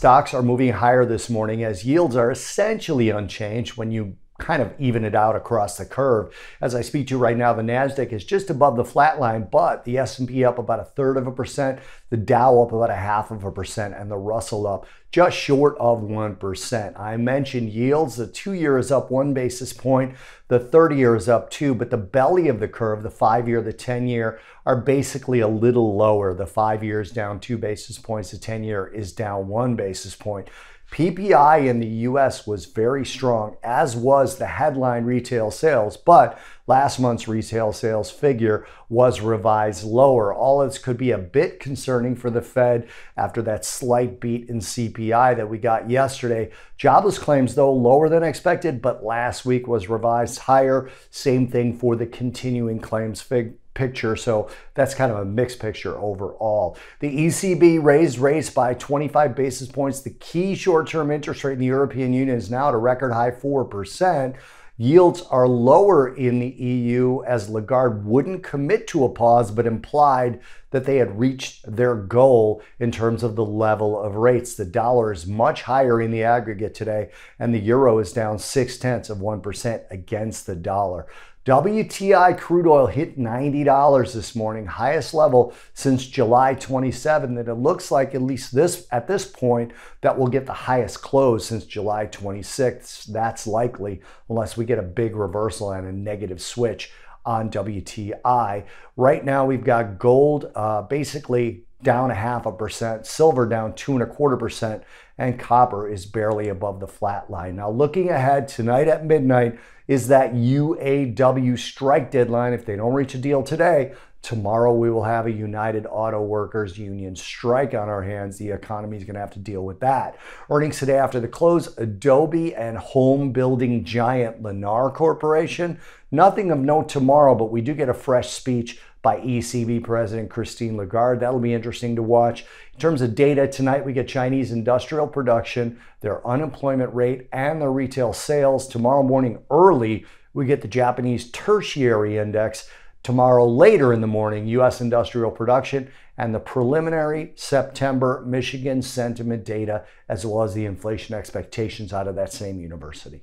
Stocks are moving higher this morning as yields are essentially unchanged when you kind of even it out across the curve. As I speak to you right now, the Nasdaq is just above the flat line, but the S&P up about a third of a percent, the Dow up about a half of a percent, and the Russell up just short of 1%. I mentioned yields. The two year is up one basis point, the 30 year is up two, but the belly of the curve, the five year, the 10 year, are basically a little lower. The five years down two basis points, the 10 year is down one basis point. PPI in the US was very strong, as was the headline retail sales, but last month's retail sales figure was revised lower. All this could be a bit concerning for the Fed after that slight beat in CPI that we got yesterday. Jobless claims, though, lower than expected, but last week was revised higher. Same thing for the continuing claims figure picture. So that's kind of a mixed picture overall. The ECB raised rates by 25 basis points. The key short term interest rate in the European Union is now at a record high 4%. Yields are lower in the EU as Lagarde wouldn't commit to a pause but implied that they had reached their goal in terms of the level of rates. The dollar is much higher in the aggregate today, and the euro is down six tenths of 1% against the dollar. WTI crude oil hit $90 this morning, highest level since July 27. And it looks like at least this at this point that will get the highest close since July 26th. That's likely unless we get a big reversal and a negative switch on WTI. Right now we've got gold uh, basically down a half a percent, silver down two and a quarter percent, and copper is barely above the flat line. Now, looking ahead tonight at midnight is that UAW strike deadline. If they don't reach a deal today, tomorrow we will have a United Auto Workers Union strike on our hands. The economy is going to have to deal with that. Earnings today after the close Adobe and home building giant Lennar Corporation. Nothing of note tomorrow, but we do get a fresh speech by ECB President Christine Lagarde. That'll be interesting to watch. In terms of data, tonight we get Chinese industrial production, their unemployment rate, and their retail sales. Tomorrow morning early, we get the Japanese tertiary index. Tomorrow, later in the morning, U.S. industrial production and the preliminary September Michigan sentiment data, as well as the inflation expectations out of that same university.